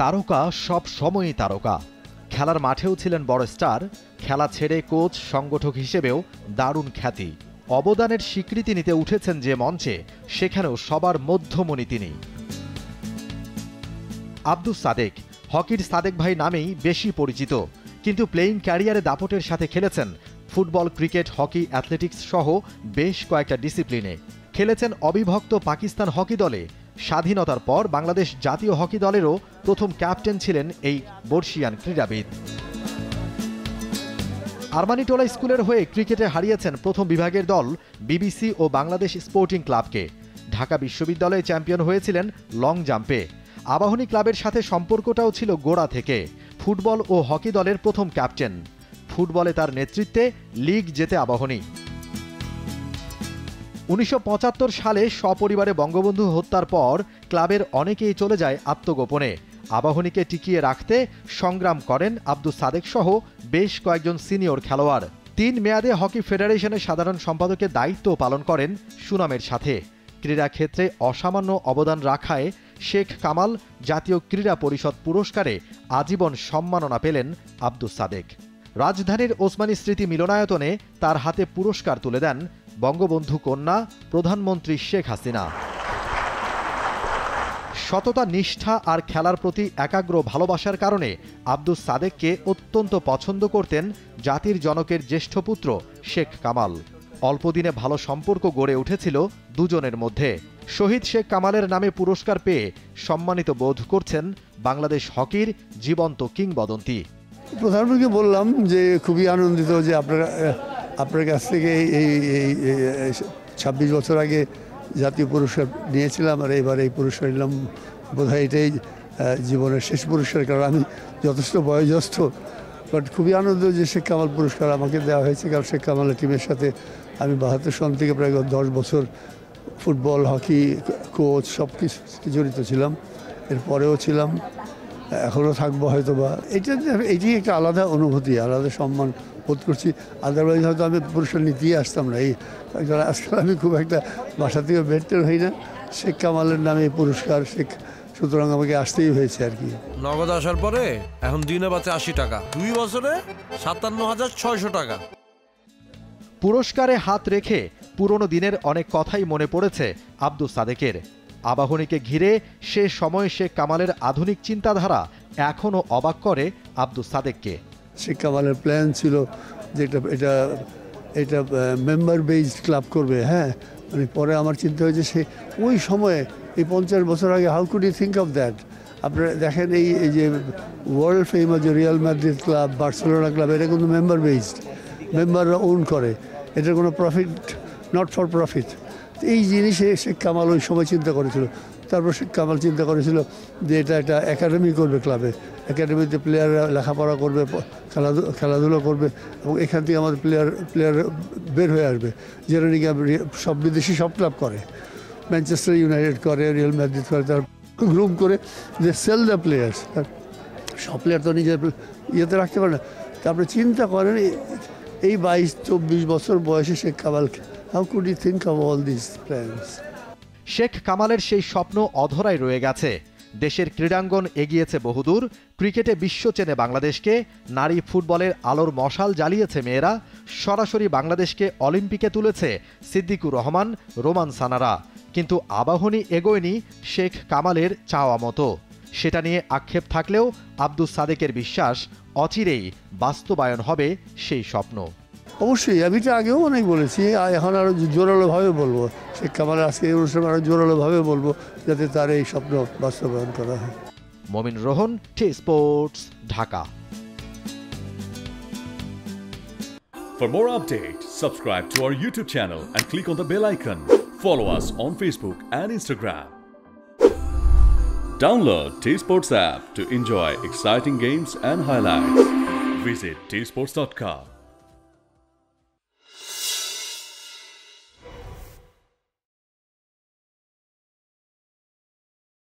তারকা সব সময়ই তারকা। খেলার মাঠেও ছিলেন বড় স্টার, খেলা ছেড়ে কোচ, সংগঠক হিসেবেও দারুণ খ্যাতি। অবদানের স্বীকৃতি নিতে উঠেছেন যে মঞ্চে, সেখানেও সবার মধ্যমণি তিনি। আব্দুস সাদেক, হকির সাদেক ভাই নামেই বেশি পরিচিত, কিন্তু প্লেয়িং ক্যারিয়ারে দাপটের সাথে খেলেছেন ফুটবল, ক্রিকেট, হকি, অ্যাথলেটিক্স সহ বেশ কয়েকটা ডিসিপ্লিনে। খেলেছেন অবিভক্ত পাকিস্তান হকি দলে। স্বাধীনতার পর বাংলাদেশ জাতীয় হকি দলেরও প্রথম ক্যাপ্টেন ছিলেন এই বর্ষিয়ান ক্রীড়াবিদ। আরমানিটোলা স্কুলের হয়ে ক্রিকেটে হারিয়েছেন প্রথম বিভাগের দল বিবিসি ও বাংলাদেশ স্পোর্টিং ক্লাবকে। ঢাকা বিশ্ববিদ্যালয়ে চ্যাম্পিয়ন হয়েছিলেন লং জাম্পে। আবাহনী ক্লাবের সাথে সম্পর্কটাও ছিল গোড়া থেকে। ফুটবল ও হকি দলের প্রথম ক্যাপ্টেন। ফুটবলে তার নেতৃত্বে লিগ জেতে আবাহনী। উনিশশো পঁচাত্তর সালে সপরিবারে বঙ্গবন্ধু হত্যার পর ক্লাবের অনেকেই চলে যায় আত্মগোপনে। আবাহনীকে টিকিয়ে রাখতে সংগ্রাম করেন আব্দুল সাদেক সহ বেশ কয়েকজন সিনিয়র খেলোয়াড়। তিন মেয়াদে হকি ফেডারেশনের সাধারণ সম্পাদকের দায়িত্ব পালন করেন সুনামের সাথে। ক্রীড়াক্ষেত্রে অসামান্য অবদান রাখায় শেখ কামাল জাতীয় ক্রীড়া পরিষদ পুরস্কারে আজীবন সম্মাননা পেলেন আব্দুস সাদেক। রাজধানীর ওসমানী স্মৃতি মিলনায়তনে তার হাতে পুরস্কার তুলে দেন বঙ্গবন্ধু কন্যা প্রধানমন্ত্রী শেখ হাসিনা। সততা, নিষ্ঠা আর খেলার প্রতি একাগ্র ভালোবাসার কারণে আব্দুস সাদেককে অত্যন্ত পছন্দ করতেন জাতির জনকের জ্যেষ্ঠ পুত্র শেখ কামাল। অল্পদিনে ভালো সম্পর্ক গড়ে উঠেছিল দুজনের মধ্যে। শহীদ শেখ কামালের নামে পুরস্কার পেয়ে সম্মানিত বোধ করছেন বাংলাদেশ হকির জীবন্ত কিংবদন্তি। প্রধানমন্ত্রীকে বললাম যে খুবই আনন্দিত যে আপনার আপনার কাছ থেকে এই এই ছাব্বিশ বছর আগে জাতীয় পুরস্কার নিয়েছিলাম আর এবার এই পুরস্কার নিলাম। বোধহয় এটাই জীবনের শেষ পুরস্কার, কারণ আমি যথেষ্ট বয়োজ্যেষ্ঠ। বাট খুবই আনন্দ যে শেখ কামাল পুরস্কার আমাকে দেওয়া হয়েছে, কারণ শেখ কামালের টিমের সাথে আমি বাহাত্তর সন থেকে প্রায় দশ বছর ফুটবল, হকি কোচ সব কিছু জড়িত ছিলাম। এরপরেও ছিলাম। এখনও থাকব হয়তো বা এটা এটি একটা আলাদা অনুভূতি আলাদা সম্মান বোধ করছি। আদারওয়াইজ হয়তো আমি পুরস্কার নিতেই আসতাম না। এই আজকাল আমি খুব একটা বাসা থেকে বেরতেও হই না। শেখ কামালের নামে পুরস্কার শেখ সুতরাং আমাকে আসতেই হয়েছে আর কি। নগদ আসার পরে এখন দিনে বাঁচে আশি টাকা। দুই বছরে সাতান্ন হাজার ছয়শো টাকা। পুরস্কারে হাত রেখে পুরনো দিনের অনেক কথাই মনে পড়েছে আব্দুল সাদেকের। আবাহনীকে ঘিরে সে সময় শেখ কামালের আধুনিক চিন্তাধারা এখনও অবাক করে আব্দুল সাদেককে। শেখ কামালের প্ল্যান ছিল যে এটা এটা এটা মেম্বার বেসড ক্লাব করবে হ্যাঁ। মানে পরে আমার চিন্তা হয়েছে সে ওই সময়ে, এই পঞ্চাশ বছর আগে how could you think of that আপনারা দেখেন এই এই যে ওয়ার্ল্ড ফেমাস যে Real Madrid club Barcelona club এটা কিন্তু মেম্বার বেসড মেম্বাররা ওন করে। এটার কোনো প্রফিট নট ফর প্রফিট এই জিনিসে শেখ কামাল ওই সময় চিন্তা করেছিল। তারপর শেখ কামাল চিন্তা করেছিল যে এটা একটা একাডেমি করবে ক্লাবে। একাডেমিতে প্লেয়াররা লেখাপড়া করবে খেলাধুলো খেলাধুলো করবে এবং এখান থেকে আমাদের প্লেয়ার প্লেয়ার বের হয়ে আসবে। যেটা নাকি সব বিদেশি সব ক্লাব করে। ম্যানচেস্টার ইউনাইটেড করে রিয়েল ম্যাড্রিড করে, তার গ্রুম করে যে সেল দ্য প্লেয়ার্স সব প্লেয়ার তো নিজের ইয়েতে রাখতে পারে না। তারপরে চিন্তা করেন, এই বাইশ, চব্বিশ বছর বয়সে Sheikh Kamal how could you think of all this plans Sheikh কামালের সেই স্বপ্ন অধরাই রয়ে গেছে। দেশের ক্রীড়াঙ্গন এগিয়েছে বহুদূর। ক্রিকেটে বিশ্ব চেনে বাংলাদেশকে। নারী ফুটবলের আলোর মশাল জ্বালিয়েছে মেয়েরা। সরাসরি বাংলাদেশকে অলিম্পিকে তুলেছে সিদ্দিকুর রহমান, রোমান সানারা। কিন্তু আবাহনী এগোয়নি শেখ কামালের চাওয়া মতো। সেটা নিয়ে আক্ষেপ থাকলেও আব্দুস সাদেকের বিশ্বাস অচিরেই বাস্তবায়ন হবে সেই স্বপ্ন। অবশ্যই আমি তো আগেও অনেক বলেছি এখন আরও জোরালোভাবে বলব শেখ কামাল আজকে এই অনুষ্ঠানে আরও জোরালোভাবে বলব যাতে তার এই স্বপ্ন বাস্তবায়ন করা হয় Momin Rohan T sports Dhaka For more updates, subscribe to our YouTube channel and click on the bell icon. Follow us on Facebook and Instagram. Download T Sports app to enjoy exciting games and highlights. Visit tsports.com.